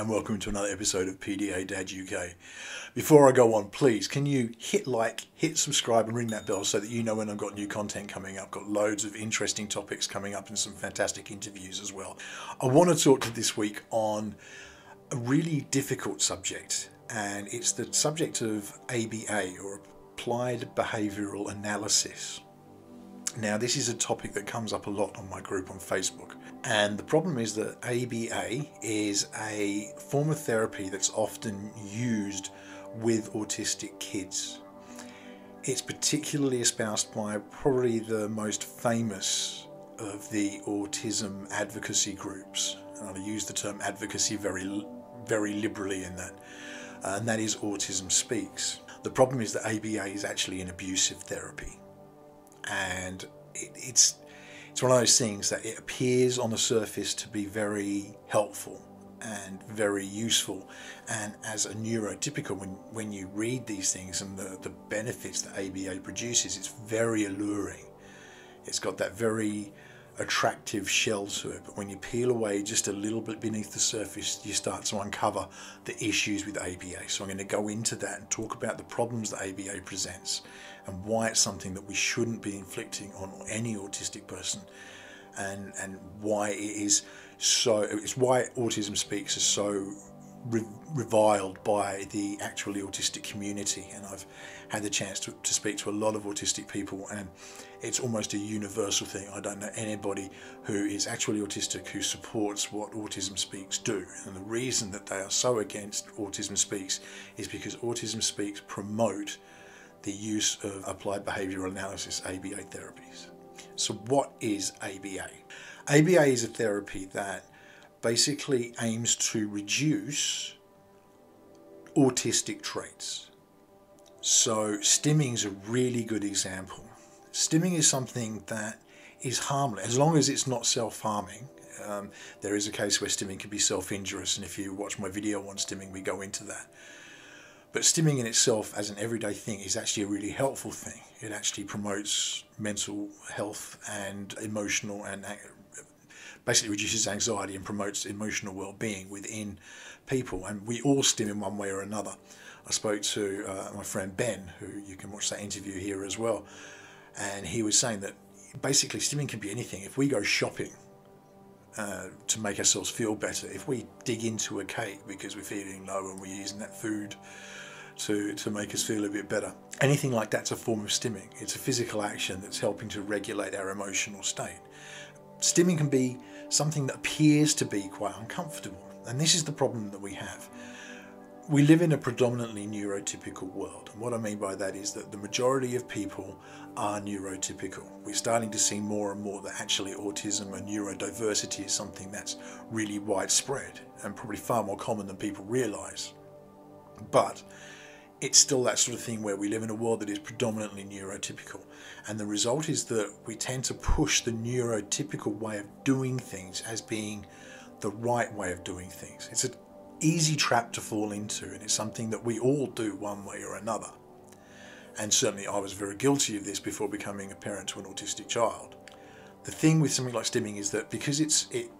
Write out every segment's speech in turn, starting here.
and welcome to another episode of PDA Dad UK. Before I go on, please can you hit like, hit subscribe, and ring that bell so that you know when I've got new content coming up. Got loads of interesting topics coming up and some fantastic interviews as well. I want to talk to this week on a really difficult subject, and it's the subject of ABA or Applied Behavioural Analysis. Now, this is a topic that comes up a lot on my group on Facebook. And the problem is that ABA is a form of therapy that's often used with autistic kids. It's particularly espoused by probably the most famous of the autism advocacy groups. And I use the term advocacy very, very liberally in that, uh, and that is Autism Speaks. The problem is that ABA is actually an abusive therapy and it, it's it's one of those things that it appears on the surface to be very helpful and very useful. And as a neurotypical when when you read these things and the, the benefits that ABA produces it's very alluring. It's got that very attractive shell to it. But when you peel away just a little bit beneath the surface you start to uncover the issues with ABA so I'm going to go into that and talk about the problems that ABA presents and why it's something that we shouldn't be inflicting on any autistic person and and why it is so it's why autism speaks is so reviled by the actually autistic community. And I've had the chance to, to speak to a lot of autistic people and it's almost a universal thing. I don't know anybody who is actually autistic who supports what autism speaks do. And the reason that they are so against autism speaks is because autism speaks promote the use of applied behavioral analysis ABA therapies. So, what is ABA? ABA is a therapy that basically aims to reduce autistic traits. So, stimming is a really good example. Stimming is something that is harmless as long as it's not self harming. Um, there is a case where stimming can be self injurious, and if you watch my video on stimming, we go into that. But stimming in itself as an everyday thing is actually a really helpful thing. It actually promotes mental health and emotional and basically reduces anxiety and promotes emotional well-being within people. And we all stim in one way or another. I spoke to uh, my friend Ben, who you can watch that interview here as well, and he was saying that basically stimming can be anything. If we go shopping uh, to make ourselves feel better, if we dig into a cake because we're feeling low and we're using that food to, to make us feel a bit better. Anything like that's a form of stimming. It's a physical action that's helping to regulate our emotional state. Stimming can be something that appears to be quite uncomfortable, and this is the problem that we have. We live in a predominantly neurotypical world, and what I mean by that is that the majority of people are neurotypical. We're starting to see more and more that actually autism and neurodiversity is something that's really widespread and probably far more common than people realize. But it's still that sort of thing where we live in a world that is predominantly neurotypical. And the result is that we tend to push the neurotypical way of doing things as being the right way of doing things. It's an easy trap to fall into, and it's something that we all do one way or another. And certainly I was very guilty of this before becoming a parent to an autistic child. The thing with something like stimming is that because it's it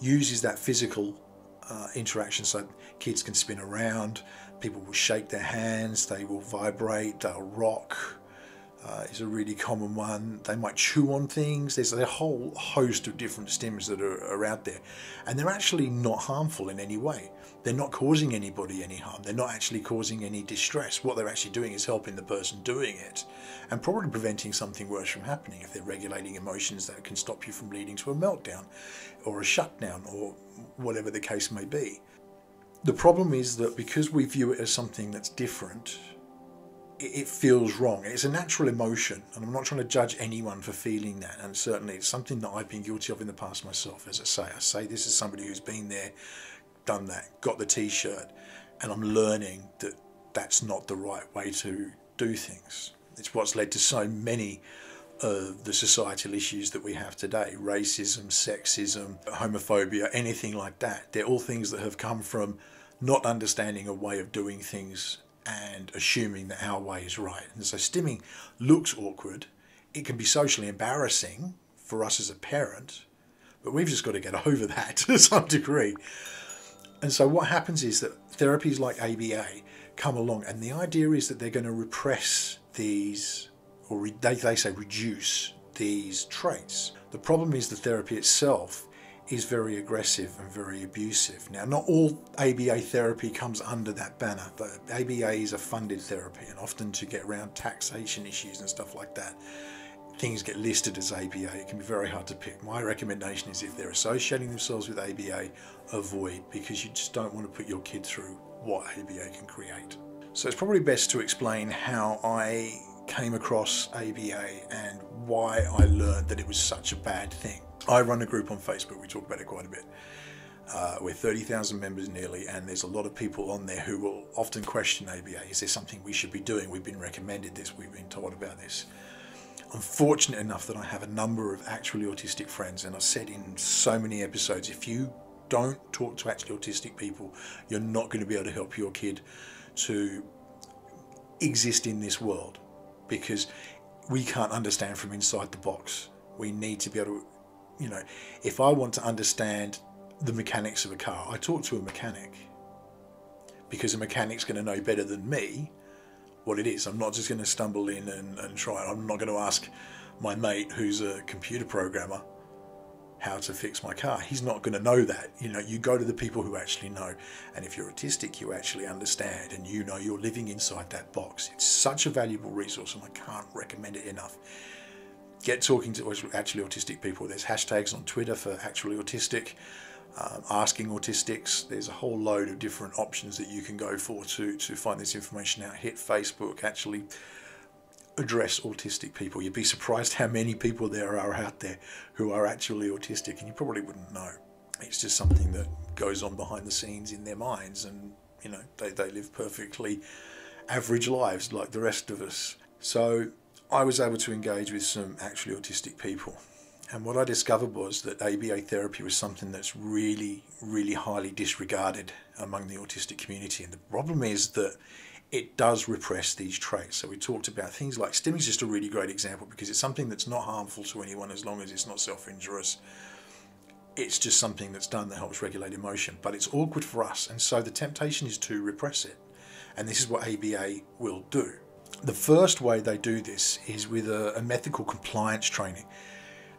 uses that physical uh, interaction so kids can spin around, people will shake their hands, they will vibrate, they'll rock. Uh, is a really common one. They might chew on things. There's a whole host of different stims that are, are out there, and they're actually not harmful in any way. They're not causing anybody any harm. They're not actually causing any distress. What they're actually doing is helping the person doing it and probably preventing something worse from happening if they're regulating emotions that can stop you from leading to a meltdown or a shutdown or whatever the case may be. The problem is that because we view it as something that's different, it feels wrong. It's a natural emotion, and I'm not trying to judge anyone for feeling that. And certainly, it's something that I've been guilty of in the past myself. As I say, I say this is somebody who's been there, done that, got the T-shirt, and I'm learning that that's not the right way to do things. It's what's led to so many of the societal issues that we have today racism, sexism, homophobia, anything like that. They're all things that have come from not understanding a way of doing things and assuming that our way is right. And so stimming looks awkward. It can be socially embarrassing for us as a parent, but we've just got to get over that to some degree. And so what happens is that therapies like ABA come along, and the idea is that they're going to repress these, or they, they say reduce these traits. The problem is the therapy itself is very aggressive and very abusive. Now, not all ABA therapy comes under that banner. The ABA is a funded therapy, and often to get around taxation issues and stuff like that, things get listed as ABA. It can be very hard to pick. My recommendation is if they're associating themselves with ABA, avoid because you just don't want to put your kid through what ABA can create. So it's probably best to explain how I came across ABA and why I learned that it was such a bad thing. I run a group on Facebook, we talk about it quite a bit. Uh, we're 30,000 members nearly, and there's a lot of people on there who will often question ABA. Is there something we should be doing? We've been recommended this, we've been told about this. I'm fortunate enough that I have a number of actually autistic friends, and I've said in so many episodes if you don't talk to actually autistic people, you're not going to be able to help your kid to exist in this world because we can't understand from inside the box. We need to be able to, you know, if I want to understand the mechanics of a car, I talk to a mechanic because a mechanic's going to know better than me what it is. I'm not just going to stumble in and, and try. I'm not going to ask my mate who's a computer programmer how to fix my car. He's not going to know that. You know, you go to the people who actually know. And if you're autistic, you actually understand and you know you're living inside that box. It's such a valuable resource and I can't recommend it enough. Get talking to actually autistic people. There's hashtags on Twitter for actually autistic, um, asking autistics. There's a whole load of different options that you can go for to, to find this information out. Hit Facebook, actually address autistic people. You'd be surprised how many people there are out there who are actually autistic, and you probably wouldn't know. It's just something that goes on behind the scenes in their minds, and you know they, they live perfectly average lives like the rest of us. So I was able to engage with some actually autistic people. And what I discovered was that ABA therapy was something that's really, really highly disregarded among the autistic community. And the problem is that it does repress these traits. So we talked about things like stimming is just a really great example because it's something that's not harmful to anyone as long as it's not self-injurious. It's just something that's done that helps regulate emotion, but it's awkward for us. And so the temptation is to repress it. And this is what ABA will do. The first way they do this is with a, a method called compliance training.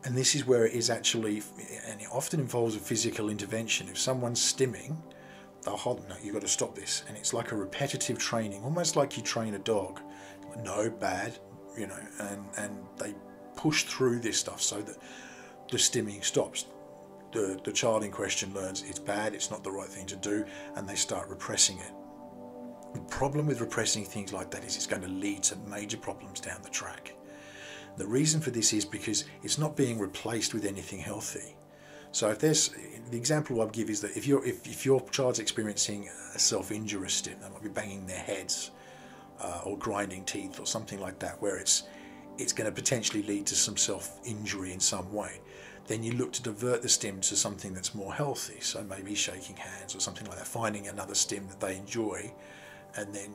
And this is where it is actually, and it often involves a physical intervention. If someone's stimming, they'll hold, them, no, you've got to stop this. And it's like a repetitive training, almost like you train a dog. No, bad, you know, and, and they push through this stuff so that the stimming stops. The, the child in question learns it's bad, it's not the right thing to do, and they start repressing it. The problem with repressing things like that is it's going to lead to major problems down the track. The reason for this is because it's not being replaced with anything healthy. So if there's the example I'd give is that if you if, if your child's experiencing a self-injurious stim, they might be banging their heads uh, or grinding teeth or something like that, where it's it's going to potentially lead to some self-injury in some way. Then you look to divert the stim to something that's more healthy. So maybe shaking hands or something like that, finding another stim that they enjoy, and then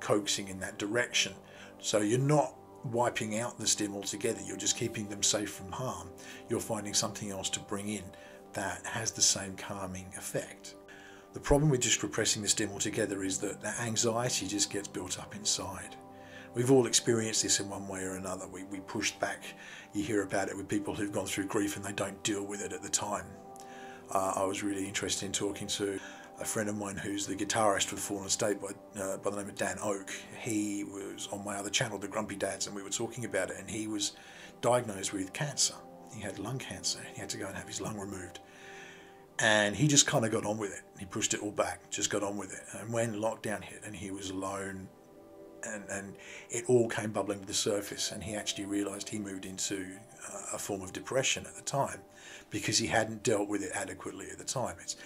coaxing in that direction. So you're not wiping out the stim altogether, you're just keeping them safe from harm. You're finding something else to bring in that has the same calming effect. The problem with just repressing the stim altogether is that that anxiety just gets built up inside. We've all experienced this in one way or another. We, we pushed back. You hear about it with people who've gone through grief and they don't deal with it at the time. Uh, I was really interested in talking to a friend of mine who's the guitarist for the Fallen State by, uh, by the name of Dan Oke. He was on my other channel, The Grumpy Dads, and we were talking about it. And he was diagnosed with cancer. He had lung cancer. He had to go and have his lung removed. And he just kind of got on with it. He pushed it all back, just got on with it. And when lockdown hit and he was alone, and, and it all came bubbling to the surface, and he actually realized he moved into uh, a form of depression at the time because he hadn't dealt with it adequately at the time. It's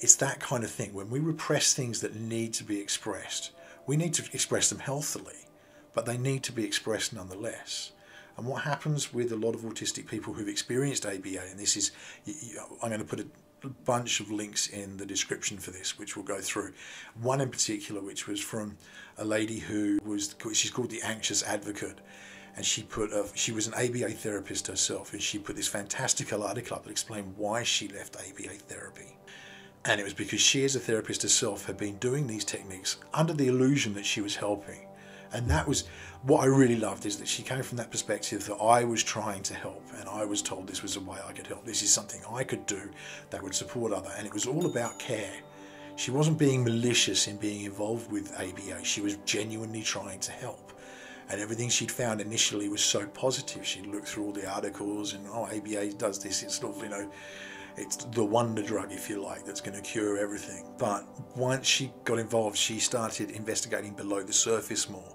it's that kind of thing. When we repress things that need to be expressed, we need to express them healthily, but they need to be expressed nonetheless. And what happens with a lot of autistic people who've experienced ABA, and this is, I'm going to put a bunch of links in the description for this, which we'll go through. One in particular, which was from a lady who was, she's called the Anxious Advocate, and she put a, she was an ABA therapist herself, and she put this fantastical article up that explained why she left ABA therapy And it was because she, as a therapist herself, had been doing these techniques under the illusion that she was helping. And that was what I really loved is that she came from that perspective that I was trying to help and I was told this was a way I could help. This is something I could do that would support other. And it was all about care. She wasn't being malicious in being involved with ABA. She was genuinely trying to help. And everything she'd found initially was so positive. She'd looked through all the articles and, oh, ABA does this. It's of, you know, it's the wonder drug, if you like, that's going to cure everything. But once she got involved, she started investigating below the surface more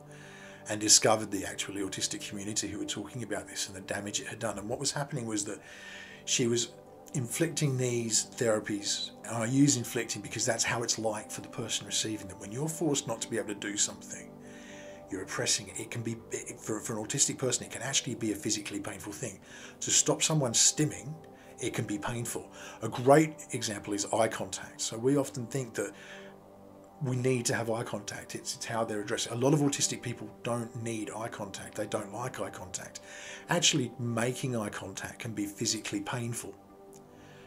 and discovered the actually autistic community who were talking about this and the damage it had done. And what was happening was that she was inflicting these therapies, and I use inflicting because that's how it's like for the person receiving them. When you're forced not to be able to do something, you're oppressing it. It can be, for, for an autistic person, it can actually be a physically painful thing. To stop someone stimming, it can be painful. A great example is eye contact. So we often think that we need to have eye contact. It's, it's how they're addressed. A lot of autistic people don't need eye contact. They don't like eye contact. Actually, making eye contact can be physically painful.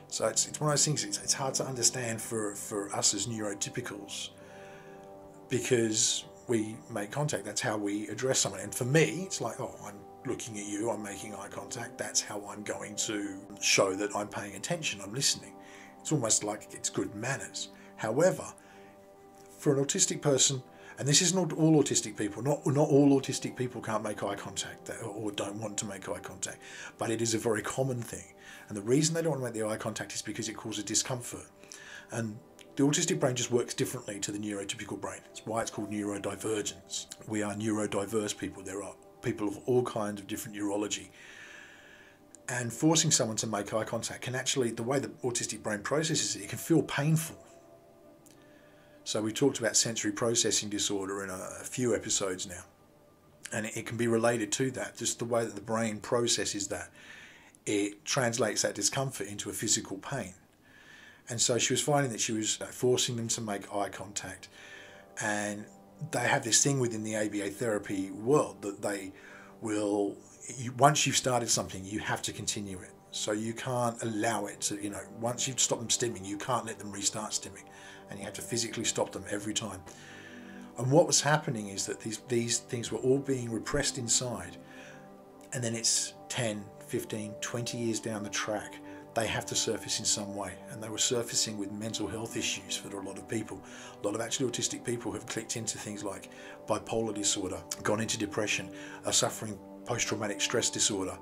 So it's, it's one of those things, it's, it's hard to understand for, for us as neurotypicals because we make contact. That's how we address someone. And for me, it's like, oh, I'm looking at you, I'm making eye contact. That's how I'm going to show that I'm paying attention, I'm listening. It's almost like it's good manners. However, for an autistic person, and this is not all autistic people, not, not all autistic people can't make eye contact or don't want to make eye contact, but it is a very common thing. And the reason they don't want to make the eye contact is because it causes discomfort. And the autistic brain just works differently to the neurotypical brain. It's why it's called neurodivergence. We are neurodiverse people. There are people of all kinds of different neurology. And forcing someone to make eye contact can actually, the way the autistic brain processes it, it can feel painful so we talked about sensory processing disorder in a, a few episodes now. And it, it can be related to that, just the way that the brain processes that. It translates that discomfort into a physical pain. And so she was finding that she was uh, forcing them to make eye contact. And they have this thing within the ABA therapy world that they will, once you've started something, you have to continue it. So you can't allow it to, you know, once you've stopped them stimming, you can't let them restart stimming and you have to physically stop them every time. And what was happening is that these, these things were all being repressed inside, and then it's 10, 15, 20 years down the track, they have to surface in some way. And they were surfacing with mental health issues for a lot of people. A lot of actually autistic people have clicked into things like bipolar disorder, gone into depression, are suffering post traumatic stress disorder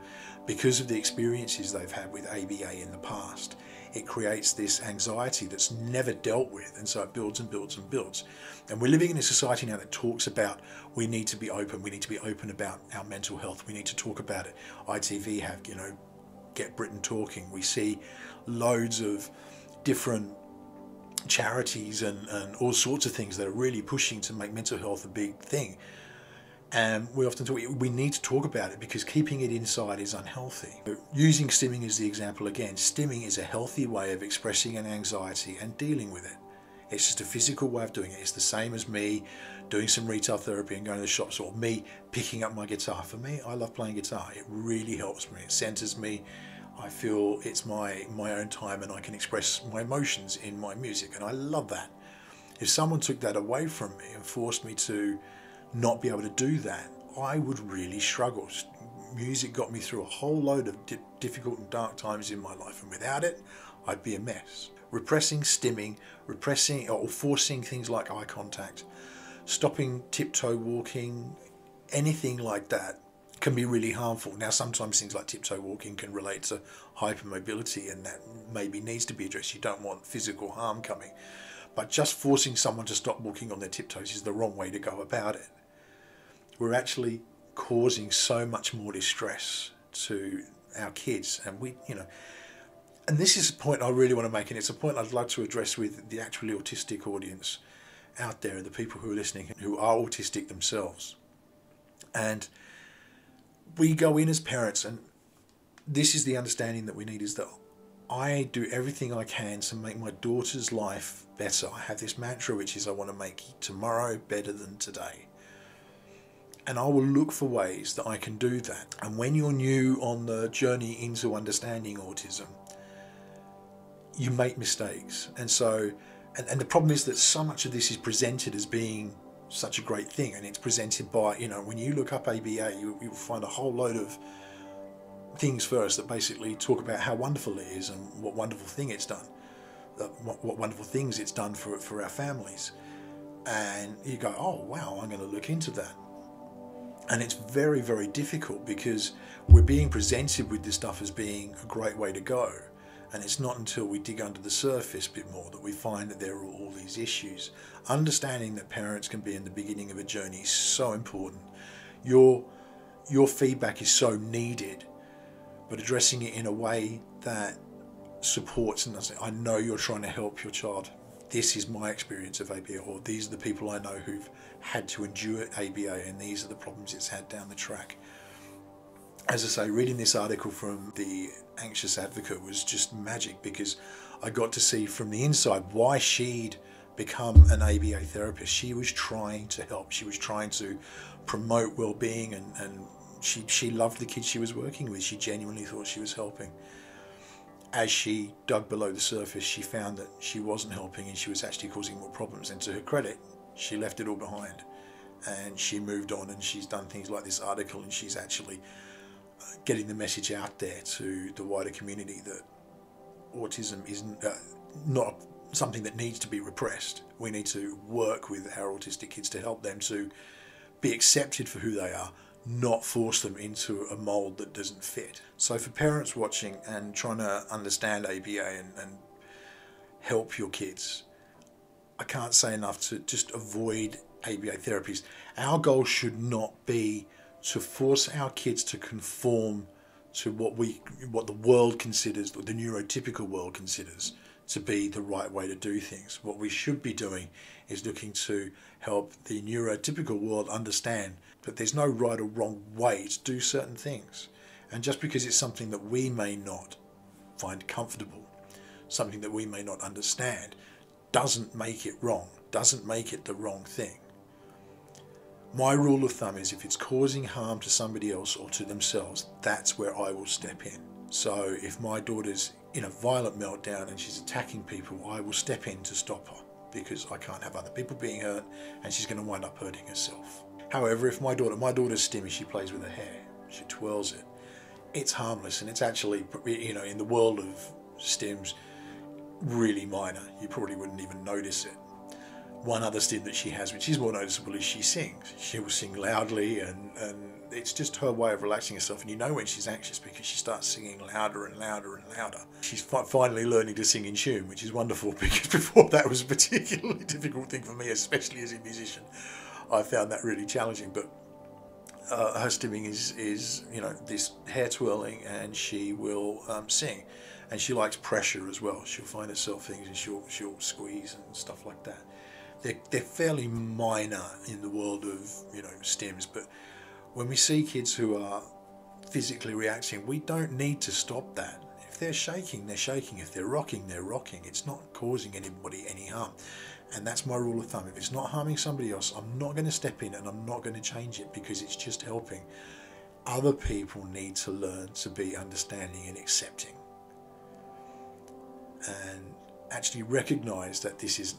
because of the experiences they've had with ABA in the past it creates this anxiety that's never dealt with. And so it builds and builds and builds. And we're living in a society now that talks about we need to be open. We need to be open about our mental health. We need to talk about it. ITV have, you know, Get Britain Talking. We see loads of different charities and, and all sorts of things that are really pushing to make mental health a big thing. And we often talk, we need to talk about it because keeping it inside is unhealthy. Using stimming as the example again, stimming is a healthy way of expressing an anxiety and dealing with it. It's just a physical way of doing it. It's the same as me doing some retail therapy and going to the shops or me picking up my guitar. For me, I love playing guitar. It really helps me. It centers me. I feel it's my, my own time and I can express my emotions in my music. And I love that. If someone took that away from me and forced me to not be able to do that, I would really struggle. Music got me through a whole load of di- difficult and dark times in my life, and without it, I'd be a mess. Repressing stimming, repressing or forcing things like eye contact, stopping tiptoe walking, anything like that can be really harmful. Now, sometimes things like tiptoe walking can relate to hypermobility, and that maybe needs to be addressed. You don't want physical harm coming. But just forcing someone to stop walking on their tiptoes is the wrong way to go about it we're actually causing so much more distress to our kids and we you know and this is a point I really want to make and it's a point I'd like to address with the actually autistic audience out there and the people who are listening who are autistic themselves and we go in as parents and this is the understanding that we need is that I do everything I can to make my daughter's life better. I have this mantra which is I want to make tomorrow better than today and I will look for ways that I can do that. And when you're new on the journey into understanding autism, you make mistakes. And so, and, and the problem is that so much of this is presented as being such a great thing. And it's presented by, you know, when you look up ABA, you, you'll find a whole load of things first that basically talk about how wonderful it is and what wonderful thing it's done, what, what wonderful things it's done for, for our families. And you go, oh, wow, I'm going to look into that. And it's very, very difficult because we're being presented with this stuff as being a great way to go. And it's not until we dig under the surface a bit more that we find that there are all these issues. Understanding that parents can be in the beginning of a journey is so important. Your, your feedback is so needed, but addressing it in a way that supports and I know you're trying to help your child. This is my experience of ABA, or these are the people I know who've had to endure ABA, and these are the problems it's had down the track as I say, reading this article from the Anxious Advocate was just magic because I got to see from the inside why she'd become an ABA therapist. She was trying to help, she was trying to promote well being, and, and she, she loved the kids she was working with. She genuinely thought she was helping. As she dug below the surface, she found that she wasn't helping and she was actually causing more problems. And to her credit, she left it all behind and she moved on and she's done things like this article and she's actually getting the message out there to the wider community that autism is uh, not something that needs to be repressed. We need to work with our autistic kids to help them to be accepted for who they are, not force them into a mold that doesn't fit. So, for parents watching and trying to understand ABA and, and help your kids, I can't say enough to just avoid ABA therapies. Our goal should not be to force our kids to conform to what we what the world considers the neurotypical world considers to be the right way to do things. What we should be doing is looking to help the neurotypical world understand that there's no right or wrong way to do certain things. And just because it's something that we may not find comfortable something that we may not understand doesn't make it wrong doesn't make it the wrong thing my rule of thumb is if it's causing harm to somebody else or to themselves, that's where I will step in. So if my daughter's in a violent meltdown and she's attacking people, I will step in to stop her because I can't have other people being hurt and she's going to wind up hurting herself. However, if my daughter, my daughter's stimmy, she plays with her hair, she twirls it. It's harmless and it's actually, you know, in the world of stims, really minor. You probably wouldn't even notice it one other stim that she has, which is more noticeable, is she sings. She will sing loudly, and, and it's just her way of relaxing herself. And you know when she's anxious because she starts singing louder and louder and louder. She's fi- finally learning to sing in tune, which is wonderful because before that was a particularly difficult thing for me, especially as a musician. I found that really challenging, but uh, her stimming is, is, you know, this hair twirling, and she will um, sing. And she likes pressure as well. She'll find herself things and she'll, she'll squeeze and stuff like that they're, they're fairly minor in the world of you know stims but when we see kids who are physically reacting we don't need to stop that. If they're shaking they're shaking. If they're rocking they're rocking. It's not causing anybody any harm. And that's my rule of thumb. If it's not harming somebody else i'm not going to step in and i'm not going to change it because it's just helping other people need to learn to be understanding and accepting. And actually recognize that this is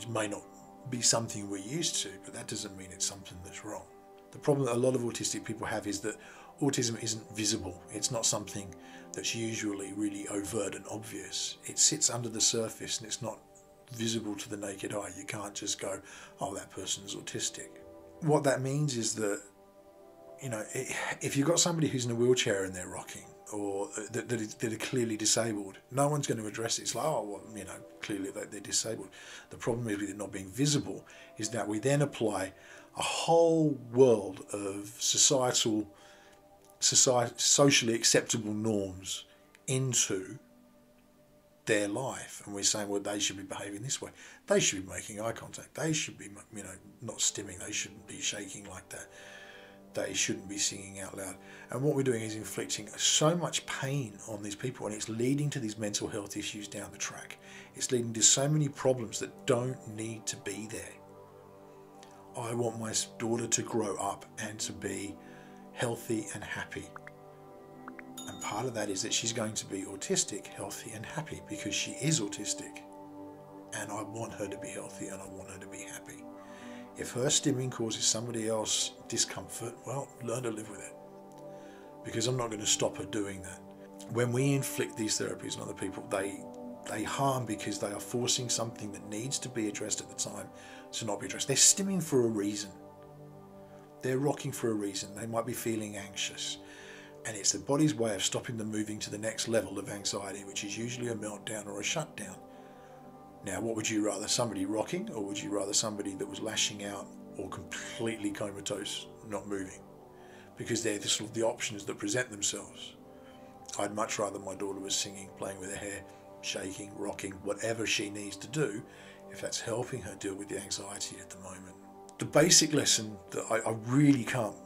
it may not be something we're used to, but that doesn't mean it's something that's wrong. The problem that a lot of autistic people have is that autism isn't visible. It's not something that's usually really overt and obvious. It sits under the surface and it's not visible to the naked eye. You can't just go, oh, that person is autistic. What that means is that, you know, if you've got somebody who's in a wheelchair and they're rocking, or that, that, are clearly disabled. No one's going to address it. It's like, oh, well, you know, clearly they're disabled. The problem is with it not being visible is that we then apply a whole world of societal, society, socially acceptable norms into their life, and we're saying, well, they should be behaving this way. They should be making eye contact. They should be, you know, not stimming. They shouldn't be shaking like that they shouldn't be singing out loud. And what we're doing is inflicting so much pain on these people, and it's leading to these mental health issues down the track. It's leading to so many problems that don't need to be there. I want my daughter to grow up and to be healthy and happy and part of that is that she's going to be autistic, healthy, and happy because she is autistic. And I want her to be healthy and I want her to be happy. If her stimming causes somebody else discomfort, well, learn to live with it. Because I'm not going to stop her doing that. When we inflict these therapies on other people, they they harm because they are forcing something that needs to be addressed at the time to not be addressed. They're stimming for a reason. They're rocking for a reason. They might be feeling anxious. And it's the body's way of stopping them moving to the next level of anxiety, which is usually a meltdown or a shutdown. Now, what would you rather? Somebody rocking, or would you rather somebody that was lashing out or completely comatose, not moving? Because they're the, sort of the options that present themselves. I'd much rather my daughter was singing, playing with her hair, shaking, rocking, whatever she needs to do, if that's helping her deal with the anxiety at the moment. The basic lesson that I, I really can't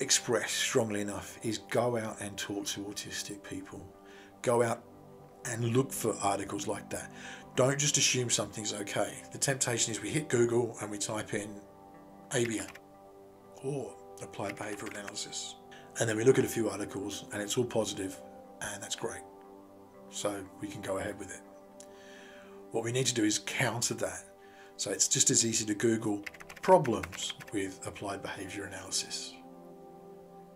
express strongly enough is go out and talk to autistic people. Go out and look for articles like that. Don't just assume something's okay. The temptation is we hit Google and we type in ABA or applied behavioural analysis. And then we look at a few articles and it's all positive and that's great. So we can go ahead with it. What we need to do is counter that. So it's just as easy to Google problems with applied behaviour analysis.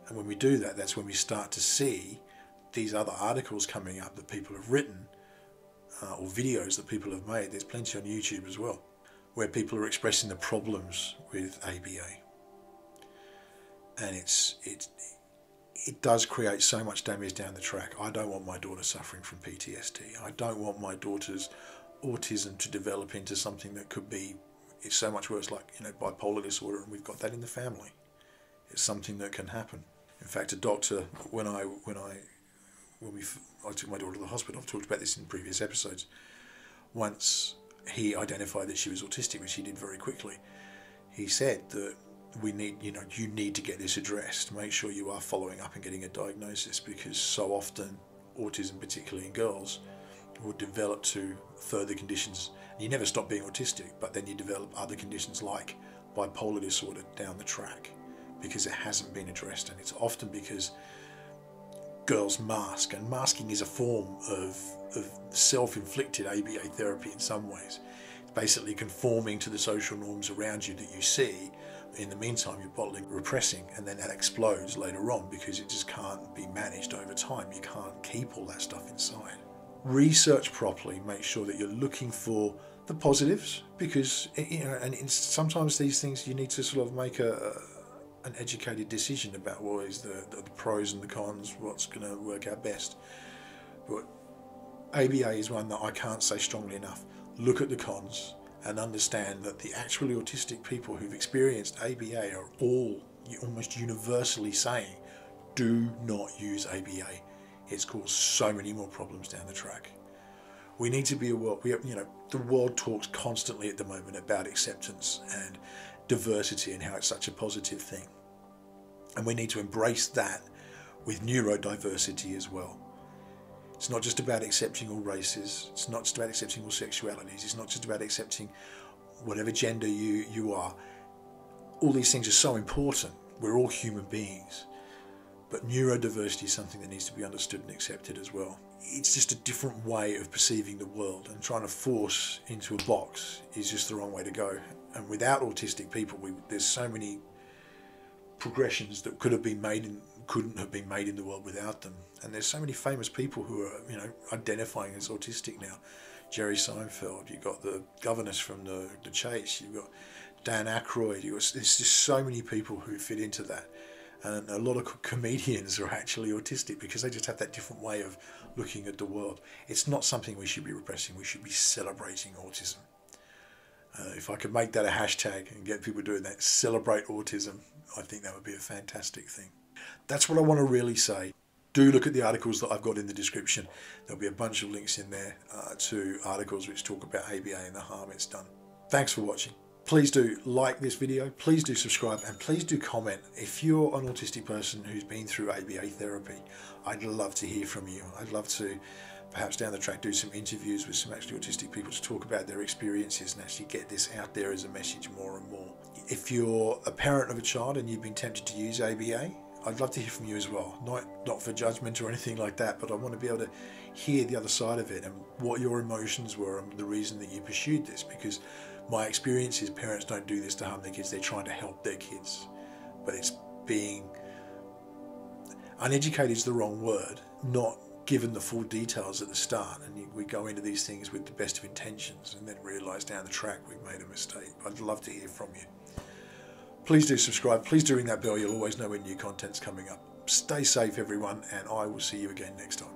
And when we do that, that's when we start to see these other articles coming up that people have written uh, or videos that people have made. There's plenty on YouTube as well, where people are expressing the problems with ABA. And it's it it does create so much damage down the track. I don't want my daughter suffering from PTSD. I don't want my daughter's autism to develop into something that could be it's so much worse like you know bipolar disorder and we've got that in the family. It's something that can happen. In fact, a doctor when I when I when we I took my daughter to the hospital. I've talked about this in previous episodes. Once he identified that she was autistic, which he did very quickly, he said that we need, you know, you need to get this addressed. Make sure you are following up and getting a diagnosis because so often autism, particularly in girls, will develop to further conditions. You never stop being autistic, but then you develop other conditions like bipolar disorder down the track because it hasn't been addressed, and it's often because girls mask, and masking is a form of, of self inflicted ABA therapy in some ways. It's basically conforming to the social norms around you that you see. In the meantime, you're bottling, repressing, and then that explodes later on because it just can't be managed over time. You can't keep all that stuff inside. Research properly, make sure that you're looking for the positives because, you know, and sometimes these things you need to sort of make a, an educated decision about what is the, the, the pros and the cons, what's going to work out best. But ABA is one that I can't say strongly enough. Look at the cons and understand that the actually autistic people who've experienced ABA are all almost universally saying, do not use ABA. It's caused so many more problems down the track. We need to be aware. We, you know, the world talks constantly at the moment about acceptance and diversity and how it's such a positive thing. And we need to embrace that with neurodiversity as well. It's not just about accepting all races, it's not just about accepting all sexualities, it's not just about accepting whatever gender you, you are. All these things are so important. We're all human beings. But neurodiversity is something that needs to be understood and accepted as well. It's just a different way of perceiving the world, and trying to force into a box is just the wrong way to go. And without autistic people, we, there's so many progressions that could have been made and couldn't have been made in the world without them. And there's so many famous people who are, you know, identifying as autistic now. Jerry Seinfeld, you've got the governess from the, the Chase, you've got Dan Aykroyd, you've got, there's just so many people who fit into that. And a lot of comedians are actually autistic because they just have that different way of looking at the world. It's not something we should be repressing, we should be celebrating autism. Uh, if I could make that a hashtag and get people doing that, celebrate autism, I think that would be a fantastic thing. That's what I want to really say. Do look at the articles that I've got in the description. There'll be a bunch of links in there uh, to articles which talk about ABA and the harm it's done. Thanks for watching. Please do like this video, please do subscribe, and please do comment. If you're an autistic person who's been through ABA therapy, I'd love to hear from you. I'd love to perhaps down the track do some interviews with some actually autistic people to talk about their experiences and actually get this out there as a message more and more. If you're a parent of a child and you've been tempted to use ABA, I'd love to hear from you as well. Not not for judgment or anything like that, but I want to be able to hear the other side of it and what your emotions were and the reason that you pursued this. Because my experience is parents don't do this to harm their kids; they're trying to help their kids, but it's being uneducated is the wrong word. Not given the full details at the start, and we go into these things with the best of intentions, and then realise down the track we've made a mistake. I'd love to hear from you please do subscribe. Please do ring that bell. You'll always know when new content's coming up. Stay safe, everyone, and I will see you again next time.